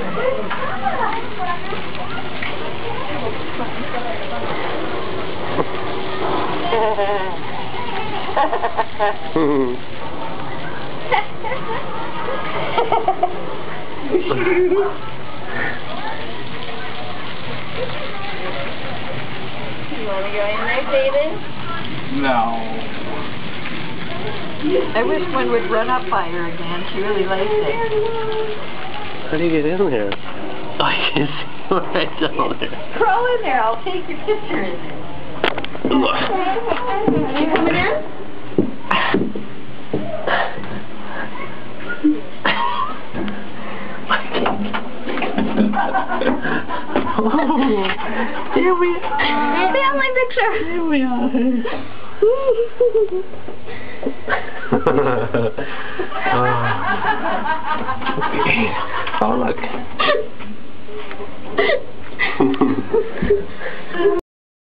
You want to go in there, David? No. I wish one would run up by her again. She really likes it. How do you get in there? Oh, I can see right down there. Crawl in there. I'll take your picture in there. You coming in? oh, here we are. Family picture. Here we are. oh. Oh, look.